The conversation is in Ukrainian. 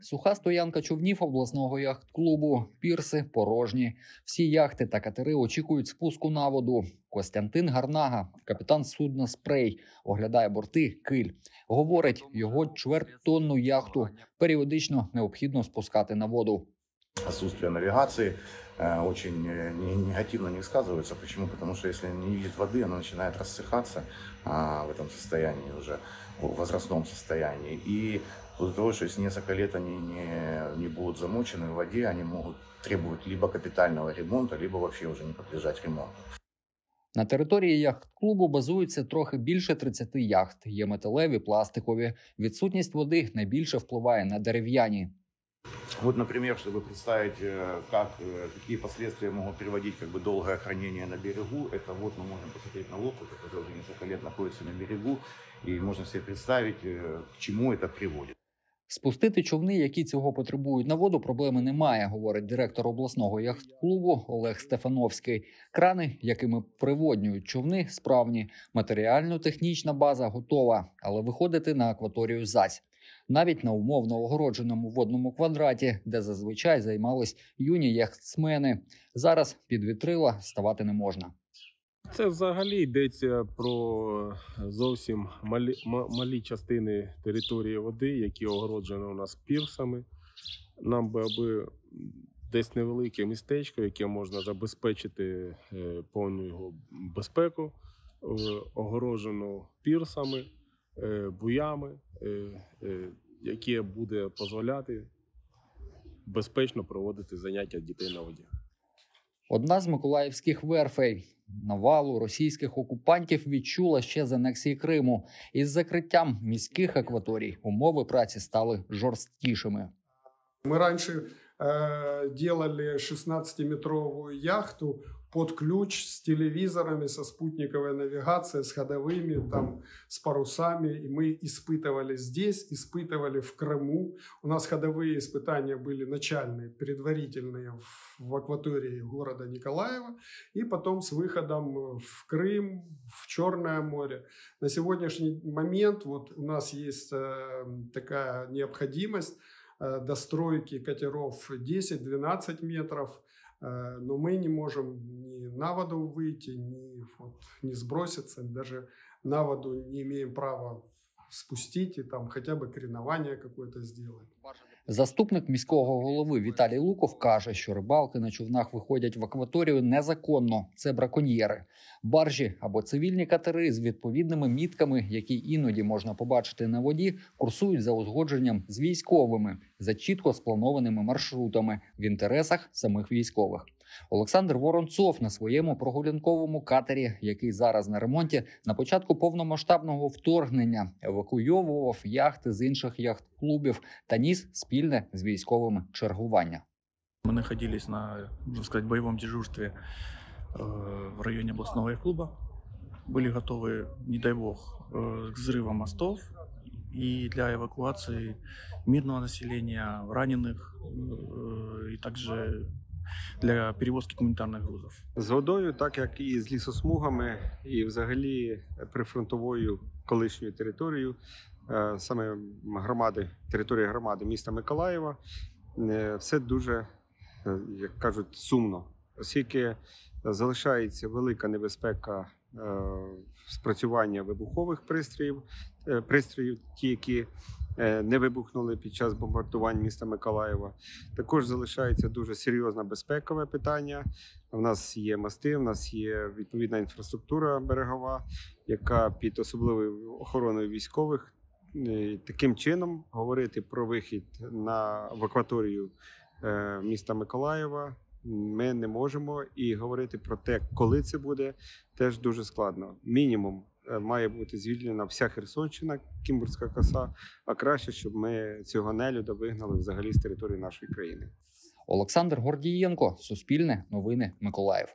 Суха стоянка човнів обласного яхт-клубу, пірси порожні. Всі яхти та катери очікують спуску на воду. Костянтин Гарнага, капітан судна Спрей, оглядає борти киль. Говорить, його чвертьтонну яхту періодично необхідно спускати на воду. отсутствие навигации э, очень э, не- негативно не сказывается. Почему? Потому что если не видит воды, она начинает рассыхаться а, в этом состоянии уже, в возрастном состоянии. И ввиду того, что если несколько лет они не, не будут замочены в воде, они могут требовать либо капитального ремонта, либо вообще уже не подлежать ремонту. На території яхт-клубу базується трохи більше 30 яхт. Є металеві, пластикові. Відсутність води найбільше впливає на дерев'яні. Вот, например, чтобы представить, э, как, э, какие последствия могут приводить как бы долгое хранение на берегу, это вот мы можем посмотреть на лодку, которая уже несколько лет находится на берегу, и можно себе представить, э, к чему это приводит. Спустити човни, які цього потребують на воду, проблеми немає, говорить директор обласного яхт-клубу Олег Стефановський. Крани, якими приводнюють човни, справні. Матеріально-технічна база готова, але виходити на акваторію зась. Навіть на умовно огородженому водному квадраті, де зазвичай займались юні яхтсмени. Зараз під вітрила ставати не можна. Це взагалі йдеться про зовсім малі, малі частини території води, які огороджені у нас пірсами. Нам би аби десь невелике містечко, яке можна забезпечити е, повну його безпеку, е, огороджено пірсами, е, буями, е, е, яке буде дозволяти безпечно проводити заняття дітей на воді. Одна з миколаївських верфей навалу російських окупантів відчула ще з анексії Криму. Із закриттям міських акваторій умови праці стали жорсткішими. Мы раньше э, делали 16-метровую яхту под ключ с телевизорами, со спутниковой навигацией, с ходовыми, там, с парусами. И мы испытывали здесь, испытывали в Крыму. У нас ходовые испытания были начальные, предварительные в, в акватории города Николаева. И потом с выходом в Крым, в Черное море. На сегодняшний момент вот у нас есть э, такая необходимость достройки катеров 10-12 метров, э, но мы не можем ни на воду выйти, ни, вот, не сброситься, даже на воду не имеем права спустить и там хотя бы кренование какое-то сделать. Заступник міського голови Віталій Луков каже, що рибалки на човнах виходять в акваторію незаконно. Це браконьєри, баржі або цивільні катери з відповідними мітками, які іноді можна побачити на воді, курсують за узгодженням з військовими за чітко спланованими маршрутами в інтересах самих військових. Олександр Воронцов на своєму прогулянковому катері, який зараз на ремонті, на початку повномасштабного вторгнення евакуйовував яхти з інших яхт-клубів та ніс спільне з військовими чергування. Мы находились на, можно сказать, боевом дежурстве э, в районе областного клуба. Были готовы, не дай бог, э, к взрывам мостов и для эвакуации мирного населения, раненых э, и также для перевозки гуманитарных грузов. З водою, так як і з лісосмугами, і взагалі прифронтовою колишньою територією, е, саме громади, території громади міста Миколаєва, е, все дуже, е, як кажуть, сумно, оскільки залишається велика небезпека спрацювання вибухових пристроїв, пристроїв, ті, які не вибухнули під час бомбардувань міста Миколаєва. Також залишається дуже серйозне безпекове питання. У нас є мости, у нас є відповідна інфраструктура берегова, яка під особливою охороною військових. Е, Таким чином говорити про вихід на акваторію е, міста Миколаєва ми не можемо. І говорити про те, коли це буде, теж дуже складно. Мінімум е, має бути звільнена вся Херсонщина, Кімбурська коса, а краще, щоб ми цього нелюда вигнали взагалі з території нашої країни. Олександр Гордієнко, Суспільне, Новини, Миколаїв.